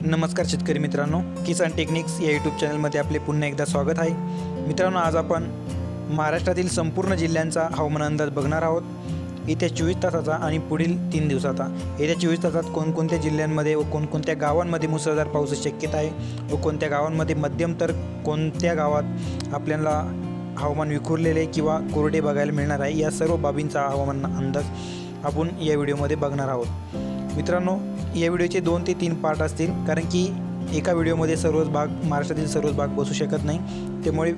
नमस्कार शेतकरी मित्रांनो किसान टेक्निक्स या यूट्यूब चॅनलमध्ये आपले पुन्हा एकदा स्वागत आहे. मित्रांनो आज आपण महाराष्ट्रातील संपूर्ण जिल्ह्यांचा हवामान अंदाज बघणार आहोत. येत्या चोवीस तासाचा आणि पुढील तीन दिवसाचा. येत्या चोवीस तासात कोणकोणत्या जिल्ह्यांमध्ये व कोणकोणत्या गावांमध्ये मुसळधार पावसाची शक्यता आहे व कोणत्या गावांमध्ये मध्यम तर कोणत्या गावात आपल्याला हवामान विखुरलेले किंवा कोरडे बघायला मिळणार आहे या सर्व बाबींचा हवामान अंदाज आपण या व्हिडिओमध्ये बघणार आहोत. मित्रांनो या व्हिडिओचे दोन ते तीन पार्ट असतील कारण की एका व्हिडिओमध्ये सर्वच भाग महाराष्ट्रातील सर्वच भाग बसू शकत नाही. त्यामुळे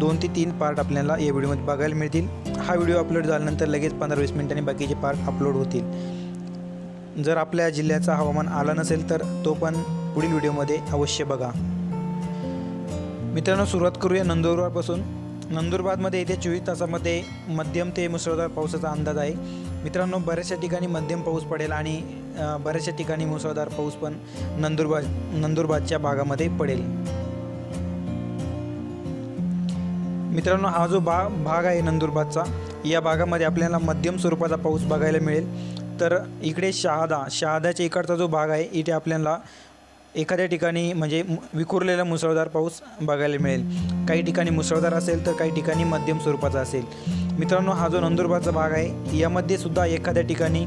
दोन ते तीन पार्ट आपल्याला या व्हिडिओमध्ये बघायला मिळतील. हा व्हिडिओ अपलोड झाल्यानंतर लगेच पंधरा वीस मिनिटांनी बाकीचे पार्ट अपलोड होतील. जर आपल्या जिल्ह्याचा हवामान आला नसेल तर तो पण पुढील व्हिडिओमध्ये अवश्य बघा. मित्रांनो सुरुवात करूया नंदुरबारपासून. नंदुरबारमध्ये येत्या चोवीस तासामध्ये मध्यम ते मुसळधार पावसाचा अंदाज आहे. मित्रांनो बऱ्याचशा ठिकाणी मध्यम पाऊस पडेल आणि बऱ्याचशा ठिकाणी मुसळधार पाऊस पण नंदुरबार नंदुरबारच्या भागामध्ये पडेल. मित्रांनो हा जो भा भाग आहे नंदुरबारचा या भागामध्ये आपल्याला मध्यम स्वरूपाचा पाऊस बघायला मिळेल. तर इकडे शहादा शहादाच्या इकडचा जो भाग आहे इथे आपल्याला एखाद्या ठिकाणी म्हणजे विखुरलेला मुसळधार पाऊस बघायला मिळेल. काही ठिकाणी मुसळधार असेल तर काही ठिकाणी मध्यम स्वरूपाचा असेल. मित्रांनो हा जो नंदुरबारचा भाग आहे यामध्ये सुद्धा एखाद्या ठिकाणी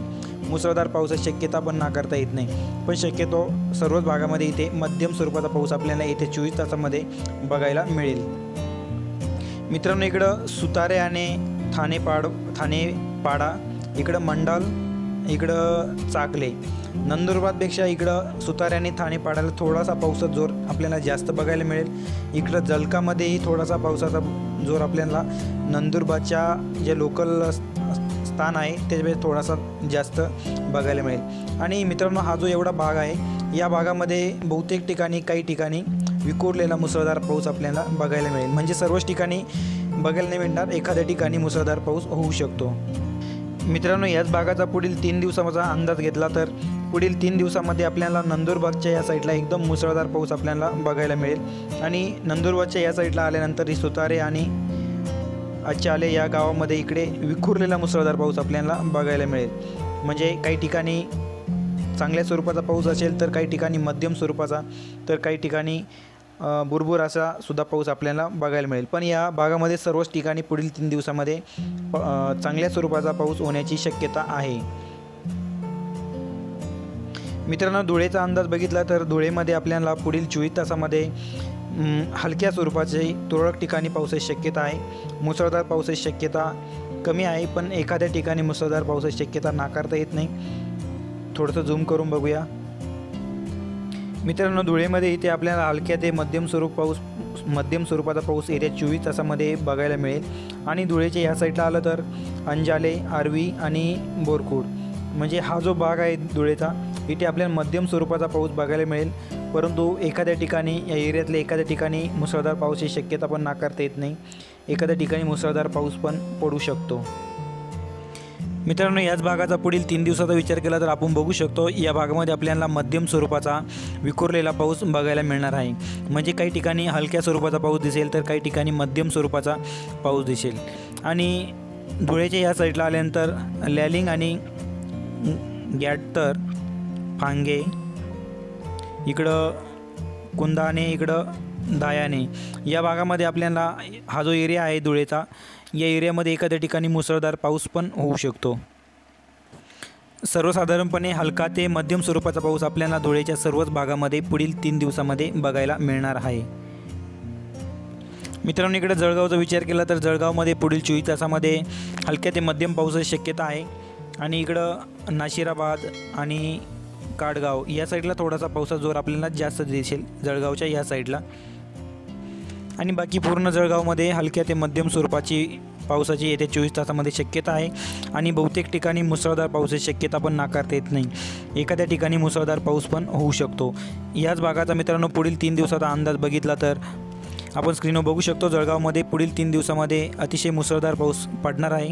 मुसळधार पावसाची शक्यता पण नाकारता येत नाही. पण शक्यतो सर्वच भागामध्ये इथे मध्यम स्वरूपाचा पाऊस आपल्याला इथे चोवीस तासामध्ये बघायला मिळेल. मित्रांनो इकडं सुतारे आणि ठाणेपाड ठाणेपाडा इकडं मंडल इकडं चाकले. नंदुरबारपेक्षा इकडं सुतारे आणि ठाणेपाड्याला थोडासा पावसाचा जोर आपल्याला जास्त बघायला मिळेल. इकडं जलकामध्येही थोडासा पावसाचा जोर आपल्याला नंदुरबारच्या जे लोकल स्थान आहे त्याच्यापेक्षा थोडासा जास्त बघायला मिळेल. आणि मित्रांनो हा जो एवढा भाग आहे या भागामध्ये बहुतेक ठिकाणी काही ठिकाणी विखुरलेला मुसळधार पाऊस आपल्याला बघायला मिळेल. म्हणजे सर्वच ठिकाणी बघायला नाही मिळणार एखाद्या ठिकाणी मुसळधार पाऊस होऊ शकतो. मित्रांनो याच भागाचा पुढील तीन दिवसाचा अंदाज घेतला तर पुढील तीन दिवसामध्ये आपल्याला नंदुरबारच्या या साईडला एकदम मुसळधार पाऊस आपल्याला बघायला मिळेल. आणि नंदुरबारच्या या साईडला आल्यानंतर ही सुतारे आणि अचाले या गावामध्ये इकडे विखुरलेला मुसळधार पाऊस आपल्याला बघायला मिळेल. म्हणजे काही ठिकाणी चांगल्या स्वरूपाचा पाऊस असेल तर काही ठिकाणी मध्यम स्वरूपाचा तर काही ठिकाणी अ, बुरबुर असा सुद्धा पाऊस आपल्याला बघायला मिळेल. पण या भागामध्ये सर्वच ठिकाणी पुढील तीन दिवसामध्ये चांगल्या स्वरूपाचा पाऊस होण्याची शक्यता आहे. मित्रांनो धुळेचा अंदाज बघितला तर धुळेमध्ये आपल्याला पुढील चोवीस तासामध्ये हलक्या स्वरूपाचे तुरळक ठिकाणी पावसाची शक्यता आहे. मुसळधार पावसाची शक्यता कमी आहे पण एखाद्या ठिकाणी मुसळधार पावसाची शक्यता नाकारता येत नाही. थोडंसं झूम करून बघूया. मित्रांनो धुळेमध्ये इथे आपल्याला हलक्या ते मध्यम स्वरूप पाऊस मध्यम स्वरूपाचा पाऊस येत्या चोवीस तासामध्ये बघायला मिळेल. आणि धुळेच्या ह्या साईडला आलं तर अंजाले आरवी आणि बोरकूड म्हणजे हा जो भाग आहे धुळेचा इथे आपल्याला मध्यम स्वरूपाचा पाऊस बघायला मिळेल. परंतु एखाद्या ठिकाणी या एरियातल्या एखाद्या ठिकाणी मुसळधार पाऊसची शक्यता पण नाकारता येत नाही. एखाद्या ठिकाणी मुसळधार पाऊस पण पडू शकतो. मित्रांनो याच भागाचा पुढील तीन दिवसाचा विचार केला तर आपण बघू शकतो या भागामध्ये आपल्याला मध्यम स्वरूपाचा विखुरलेला पाऊस बघायला मिळणार आहे. म्हणजे काही ठिकाणी हलक्या स्वरूपाचा पाऊस दिसेल तर काही ठिकाणी मध्यम स्वरूपाचा पाऊस दिसेल. आणि धुळेच्या या साईडला आल्यानंतर लॅलिंग आणि गॅटर फांगे इकडं कुंदाने इकडं दायाने. या भागामध्ये आपल्याला हा जो एरिया आहे धुळेचा या एरियामध्ये एखाद्या ठिकाणी मुसळधार पाऊस पण होऊ शकतो. सर्वसाधारणपणे हलका ते मध्यम स्वरूपाचा पाऊस आपल्याला धुळेच्या सर्वच भागामध्ये पुढील तीन दिवसामध्ये बघायला मिळणार आहे. मित्रांनो इकडे जळगावचा विचार केला तर जळगावमध्ये पुढील चोवीस तासामध्ये हलक्या ते मध्यम पावसाची शक्यता आहे. आणि इकडं नाशिराबाद आणि काडगाव या साईडला थोडासा पावसाचा जोर आपल्याला जास्त दिसेल जळगावच्या या साईडला. आणि बाकी पूर्ण जळगावमध्ये हलक्या ते मध्यम स्वरूपाची पावसाची येत्या चोवीस तासामध्ये शक्यता आहे. आणि बहुतेक ठिकाणी मुसळधार पावसाची शक्यता पण नाकारता येत नाही. एखाद्या ठिकाणी मुसळधार पाऊस पण होऊ शकतो. याच भागाचा मित्रांनो पुढील तीन दिवसाचा अंदाज बघितला तर आपण स्क्रीनवर बघू शकतो जळगावमध्ये पुढील तीन दिवसामध्ये अतिशय मुसळधार पाऊस पडणार आहे.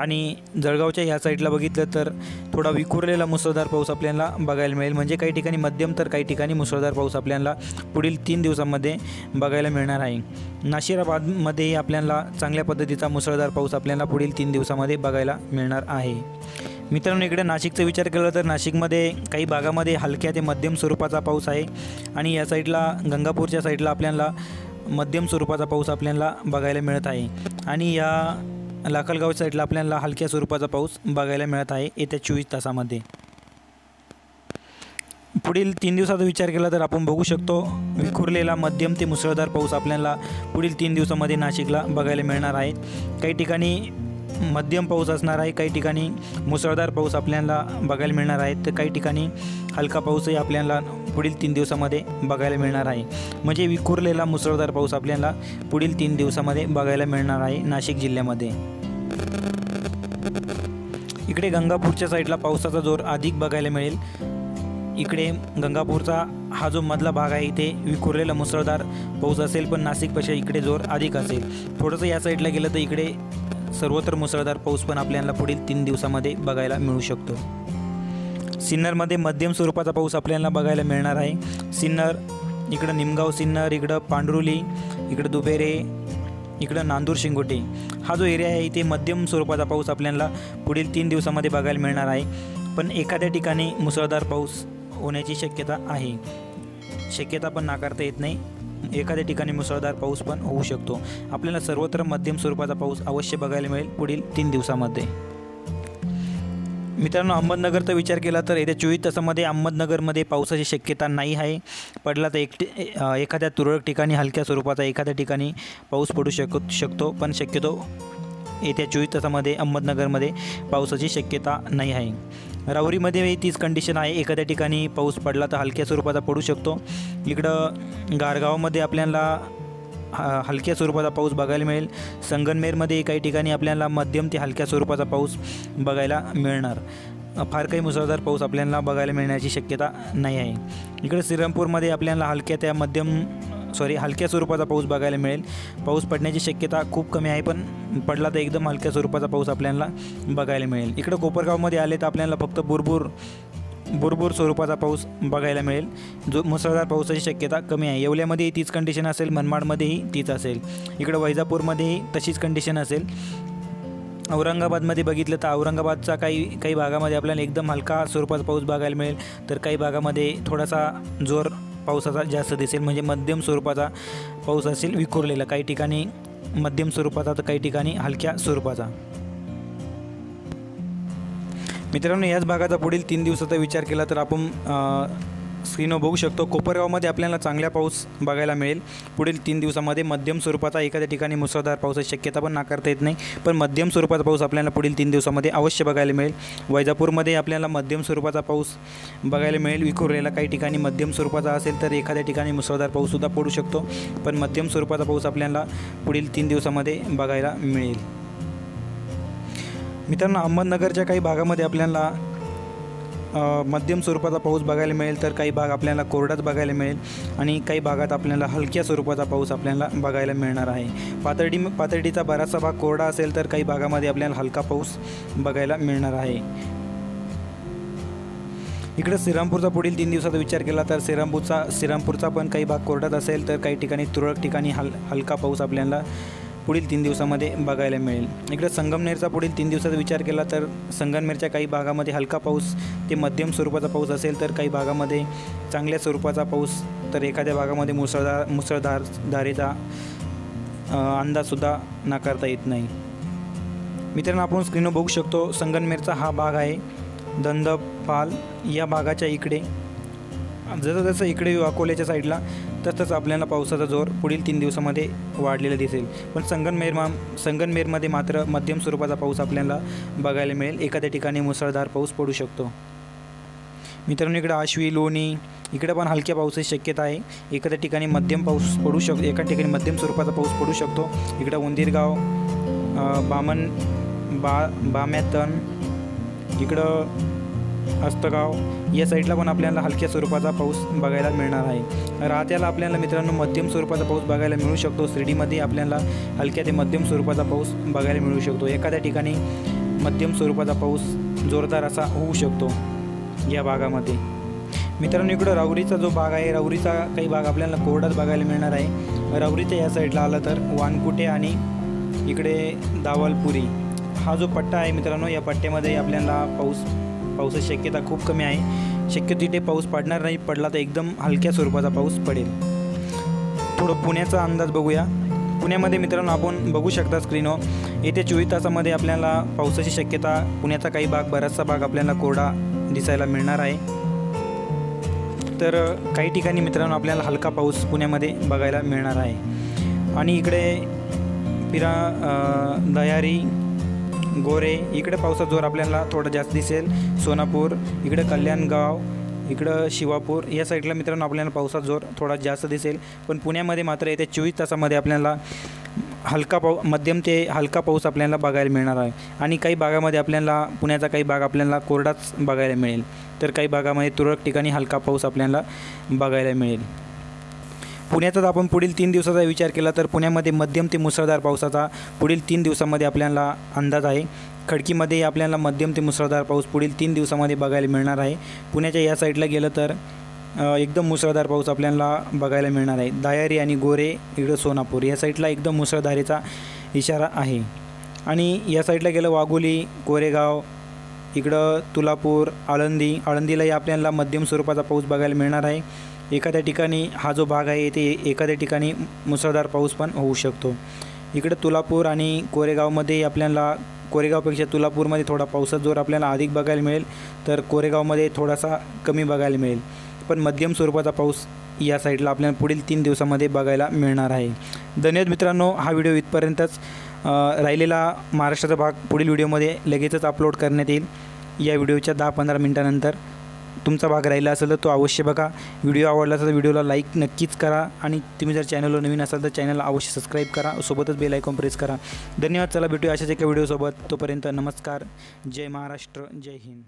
आणि जळगावच्या ह्या साईडला बघितलं तर थोडा विखुरलेला मुसळधार पाऊस आपल्याला बघायला मिळेल. म्हणजे काही ठिकाणी मध्यम तर काही ठिकाणी मुसळधार पाऊस आपल्याला पुढील तीन दिवसामध्ये बघायला मिळणार आहे. नाशिराबादमध्येही आपल्याला चांगल्या पद्धतीचा मुसळधार पाऊस आपल्याला पुढील तीन दिवसामध्ये बघायला मिळणार आहे. मित्रांनो इकडे नाशिकचा विचार केला तर नाशिकमध्ये काही भागामध्ये हलक्या ते मध्यम स्वरूपाचा पाऊस आहे. आणि या साईडला गंगापूरच्या साईडला आपल्याला मध्यम स्वरूपाचा पाऊस आपल्याला बघायला मिळत आहे. आणि या लाखलगाव साईडला आपल्याला हलक्या स्वरूपाचा पाऊस बघायला मिळत आहे येत्या चोवीस तासामध्ये. पुढील तीन दिवसाचा विचार केला तर आपण बघू शकतो विखुरलेला मध्यम ते मुसळधार पाऊस आपल्याला पुढील तीन दिवसामध्ये नाशिकला बघायला मिळणार आहे. काही ठिकाणी मध्यम पाऊस असणार आहे काही ठिकाणी मुसळधार पाऊस आपल्याला बघायला मिळणार आहे. तर काही ठिकाणी हलका पाऊसही आपल्याला पुढील तीन दिवसामध्ये बघायला मिळणार आहे. म्हणजे विखुरलेला मुसळधार पाऊस आपल्याला पुढील तीन दिवसामध्ये बघायला मिळणार आहे नाशिक जिल्ह्यामध्ये. इकडे गंगापूरच्या साईडला पावसाचा जोर अधिक बघायला मिळेल. इकडे गंगापूरचा हा जो मधला भाग आहे इथे विखुरलेला मुसळधार पाऊस असेल पण नाशिकपेक्षा इकडे जोर अधिक असेल. थोडंसं या साईडला गेलं तर इकडे सर्वत्र मुसळधार पाऊस पण आपल्याला पुढील तीन दिवसामध्ये बघायला मिळू शकतो. सिन्नरमध्ये मध्यम स्वरूपाचा पाऊस आपल्याला बघायला मिळणार आहे. सिन्नर इकडं निमगाव सिन्नर इकडं पांडुरुली इकडं दुबेरे इकडं नांदूर शिंगोटे. हा जो एरिया आहे इथे मध्यम स्वरूपाचा पाऊस आपल्याला पुढील तीन दिवसामध्ये बघायला मिळणार आहे. पण एखाद्या ठिकाणी मुसळधार पाऊस होण्याची शक्यता आहे. शक्यता पण नाकारता येत नाही. एखाद्या ठिकाणी मुसळधार पाऊस पण होऊ शकतो. आपल्याला सर्वत्र मध्यम स्वरूपाचा पाऊस अवश्य बघायला मिळेल पुढील तीन दिवसामध्ये. मित्रांनो अहमदनगरचा विचार केला तर येत्या चोवीस तासामध्ये अहमदनगरमध्ये पावसाची शक्यता नाही आहे. पडला तर एक एखाद्या तुरळक ठिकाणी हलक्या स्वरूपाचा एखाद्या ठिकाणी पाऊस पडू शक शकतो. पण शक्यतो येत्या चोवीस तासामध्ये अहमदनगरमध्ये पावसाची शक्यता नाही आहे. राहुरीमध्ये तीच कंडिशन आहे. एखाद्या ठिकाणी पाऊस पडला तर हलक्या स्वरूपाचा पडू शकतो. इकडं गारगावमध्ये आपल्याला हलक्या स्वरूपाचा पाऊस बघायला मिळेल. संगनमेरमध्ये काही ठिकाणी आपल्याला मध्यम ते हलक्या स्वरूपाचा पाऊस बघायला मिळणार. फार काही मुसळधार पाऊस आपल्याला बघायला मिळण्याची शक्यता नाही आहे. इकडे श्रीरामपूरमध्ये आपल्याला हलक्या त्या मध्यम सॉरी हलक्या स्वरूपाचा पाऊस बघायला मिळेल. पाऊस पडण्याची शक्यता खूप कमी आहे पण पडला तर एकदम हलक्या स्वरूपाचा पाऊस आपल्याला बघायला मिळेल. इकडं कोपरगावमध्ये आले तर आपल्याला फक्त बुरबुर बुरबुर स्वरूपाचा पाऊस बघायला मिळेल. जो मुसळधार पावसाची शक्यता कमी आहे. येवल्यामध्येही तीच कंडिशन असेल मनमाडमध्येही तीच असेल. इकडं वैजापूरमध्येही तशीच कंडिशन असेल. औरंगाबादमध्ये बघितलं तर औरंगाबादचा काही काही भागामध्ये आपल्याला एकदम हलका स्वरूपाचा पाऊस बघायला मिळेल. तर काही भागामध्ये थोडासा जोर पावसाचा जास्त दिसेल. म्हणजे मध्यम स्वरूपाचा पाऊस असेल विखुरलेला. काही ठिकाणी मध्यम स्वरूपाचा तर काही ठिकाणी हलक्या स्वरूपाचा. मित्रांनो याच भागाचा पुढील तीन दिवसाचा विचार केला तर आपण स्क्रीनवर बघू शकतो. कोपरगावमध्ये आपल्याला चांगल्या पाऊस बघायला मिळेल. पुढील तीन दिवसामध्ये मध्यम स्वरूपाचा एखाद्या ठिकाणी मुसळधार पावसाची शक्यता पण नाकारता येत नाही. पण मध्यम स्वरूपाचा पाऊस आपल्याला पुढील तीन दिवसामध्ये अवश्य बघायला मिळेल. वैजापूरमध्ये आपल्याला मध्यम स्वरूपाचा पाऊस बघायला मिळेल. विखुरलेला काही ठिकाणी मध्यम स्वरूपाचा असेल तर एखाद्या ठिकाणी मुसळधार पाऊससुद्धा पडू शकतो. पण मध्यम स्वरूपाचा पाऊस आपल्याला पुढील तीन दिवसामध्ये बघायला मिळेल. मित्रांनो अहमदनगरच्या काही भागामध्ये आपल्याला मध्यम स्वरूपाचा पाऊस बघायला मिळेल तर काही भाग आपल्याला कोरडाच बघायला मिळेल आणि काही भागात आपल्याला हलक्या स्वरूपाचा पाऊस आपल्याला बघायला मिळणार आहे. पातळी पातळीचा बराचसा भाग कोरडा असेल तर काही भागामध्ये आपल्याला हलका पाऊस बघायला मिळणार आहे. इकडं श्रीरामपूरचा पुढील तीन दिवसाचा विचार केला तर श्रीरामपूरचा श्रीरामपूरचा पण काही भाग कोरडात असेल तर काही ठिकाणी तुरळक ठिकाणी हल हलका पाऊस आपल्याला पुढील तीन दिवसामध्ये बघायला मिळेल. इकडे संगमनेरचा पुढील तीन दिवसाचा विचार केला तर संगमनेरच्या काही भागामध्ये हलका पाऊस ते मध्यम स्वरूपाचा पाऊस असेल तर काही भागामध्ये चांगल्या स्वरूपाचा पाऊस तर एखाद्या भागामध्ये मुसळधार मुसळधार धारेचा अंदाजसुद्धा नाकारता येत नाही. मित्रांनो आपण स्क्रीनवर बघू शकतो संगमनेरचा हा भाग आहे दंदपाल या भागाच्या इकडे जसं जसं इकडे अकोल्याच्या साईडला तसंच आपल्याला पावसाचा जोर पुढील तीन दिवसामध्ये वाढलेला दिसेल. पण संगनमेर मा संगनमेरमध्ये मात्र मध्यम स्वरूपाचा पाऊस आपल्याला बघायला मिळेल. एखाद्या ठिकाणी मुसळधार पाऊस पडू शकतो. मित्रांनो इकडं आश्वी लोणी इकडे पण हलक्या पावसाची शक्यता आहे. एखाद्या ठिकाणी मध्यम पाऊस पडू शकतो एका ठिकाणी मध्यम स्वरूपाचा पाऊस पडू शकतो. इकडं उंदीरगाव बामन बा बाम्यातन इकडं हस्तगाव. या साईडला पण आपल्याला हलक्या स्वरूपाचा पाऊस बघायला मिळणार आहे. राहत्याला आपल्याला मित्रांनो मध्यम स्वरूपाचा पाऊस बघायला मिळू शकतो. शिर्डीमध्ये आपल्याला हलक्या ते मध्यम स्वरूपाचा पाऊस बघायला मिळू शकतो. एखाद्या ठिकाणी मध्यम स्वरूपाचा पाऊस जोरदार असा होऊ शकतो या भागामध्ये. मित्रांनो इकडं राऊरीचा जो भाग आहे राऊरीचा काही भाग आपल्याला कोरडाच बघायला मिळणार आहे. राऊरीच्या या साईडला आलं तर वानकुटे आणि इकडे दावलपुरी हा जो पट्टा आहे मित्रांनो या पट्ट्यामध्ये आपल्याला पाऊस पावसाची शक्यता खूप कमी आहे. शक्यतो तिथे पाऊस पडणार नाही पडला तर एकदम हलक्या स्वरूपाचा पाऊस पडेल. थोडं पुण्याचा अंदाज बघूया. पुण्यामध्ये मित्रांनो आपण बघू शकता स्क्रीनवर येत्या चोवीस तासामध्ये आपल्याला पावसाची शक्यता पुण्याचा काही भाग बराचसा भाग आपल्याला कोरडा दिसायला मिळणार आहे. तर काही ठिकाणी मित्रांनो आपल्याला हलका पाऊस पुण्यामध्ये बघायला मिळणार आहे. आणि इकडे पिरा दयारी गोरे इकडे पावसाचा जोर आपल्याला थोडा जास्त दिसेल. सोनापूर इकडं कल्याणगाव इकडं शिवापूर या साईडला मित्रांनो आपल्याला पावसाचा जोर थोडा जास्त दिसेल. पण पुण्यामध्ये मात्र येत्या चोवीस तासामध्ये आपल्याला हलका पाऊ मध्यम ते हलका पाऊस आपल्याला बघायला मिळणार आहे. आणि काही भागामध्ये आपल्याला पुण्याचा काही भाग आपल्याला कोरडाच बघायला मिळेल. तर काही भागामध्ये तुरळक ठिकाणी हलका पाऊस आपल्याला बघायला मिळेल. पुण्याचाच आपण पुढील तीन दिवसाचा विचार केला तर पुण्यामध्ये मध्यम ते मुसळधार पावसाचा पुढील तीन दिवसामध्ये आपल्याला अंदाज आहे. खडकीमध्ये आपल्याला मध्यम ते मुसळधार पाऊस पुढील तीन दिवसामध्ये बघायला मिळणार आहे. पुण्याच्या या साईडला गेलं तर एकदम मुसळधार पाऊस आपल्याला बघायला मिळणार आहे. दायारी आणि गोरे इकडं सोनापूर या साईडला एकदम मुसळधारेचा इशारा आहे. आणि या साईडला गेलं वाघोली कोरेगाव इकडं तुलापूर आळंदी. आळंदीलाही आपल्याला मध्यम स्वरूपाचा पाऊस बघायला मिळणार आहे. एखाद्या ठिकाणी हा जो भाग आहे ते एखाद्या ठिकाणी मुसळधार पाऊस पण होऊ शकतो. इकडं तुलापूर आणि कोरेगावमध्ये आपल्याला कोरेगावपेक्षा तुलापूरमध्ये थोडा पावसाचा जोर आपल्याला अधिक बघायला मिळेल तर कोरेगावमध्ये थोडासा कमी बघायला मिळेल. पण मध्यम स्वरूपाचा पाऊस या साईडला आपल्याला पुढील तीन दिवसामध्ये बघायला मिळणार आहे. धन्यवाद मित्रांनो हा व्हिडिओ इथपर्यंतच राहिलेला महाराष्ट्राचा भाग पुढील व्हिडिओमध्ये लगेचच अपलोड करण्यात येईल. या व्हिडिओच्या दहा पंधरा मिनटानंतर तुमचा भाग राहिला असेल तर तो अवश्य बघा. व्हिडिओ आवडला असेल तर व्हिडिओला लाईक नक्कीच करा आणि तुम्ही जर चॅनलवर नवीन असाल तर चॅनलला अवश्य सबस्क्राईब करा. सोबतच बेल आयकॉन प्रेस करा. धन्यवाद चला भेटूया अशाच एका व्हिडिओसोबत तोपर्यंत नमस्कार. जय महाराष्ट्र जय हिंद.